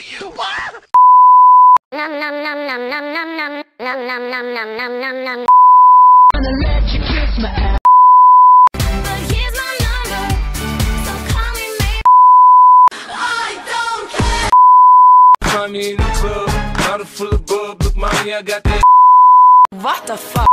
kill you. Num num num num num num num num num num num num num num. Gonna let you kiss my ass. But here's my number, so call me maybe. I don't care. Find me in the club, bottle full of bub. Look, mommy, I got that. What the fuck?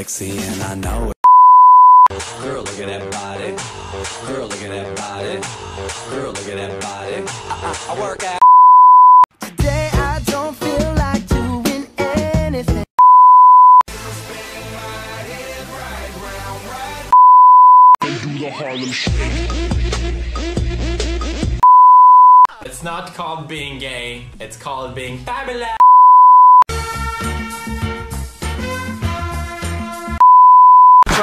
Sexy and I know it. Girl, look at that body. Girl, look at that body. Girl, look at that body. I, I, I work out. Today I don't feel like doing anything. They do the Harlem It's not called being gay, it's called being fabulous.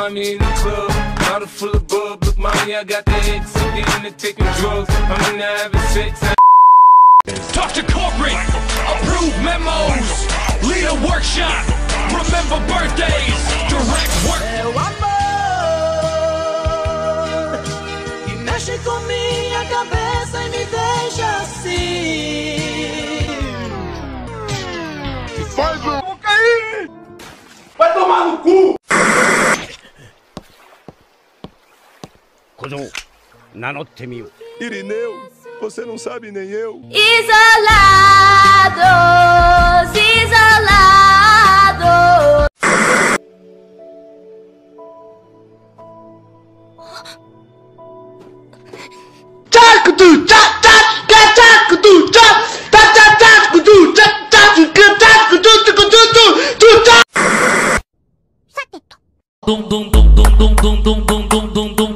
Find in the club, bottle full of bub. Look, mommy, I got that X. I'm getting into taking drugs. I'm into having sex. Talk to corporate, approve memos, lead a workshop, remember birthdays, direct work. Meu amor, que mexe com minha cabeça e me deixa assim. Vai tomar no cu! 小僧名乗ってみよう Irineu, você não sabe nem eu. Isolados, isolados. Dum dum dum dum dum dum dum dum dum dum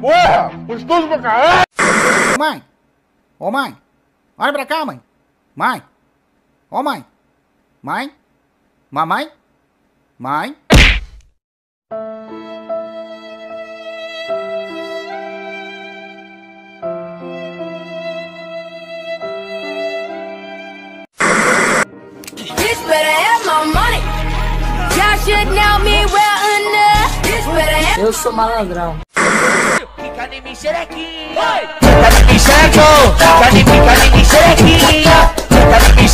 Porra! Gostoso pra caralho! Mãe! Ô oh, mãe! Olha pra cá, mãe! Mãe! Ô oh, mãe! Mãe? Mamãe? Mãe? Eu sou malandrão. Fica de mim, xerequinha. Fica de mim, xerequinha. Fica de mim, xerequinha. Fica de mim,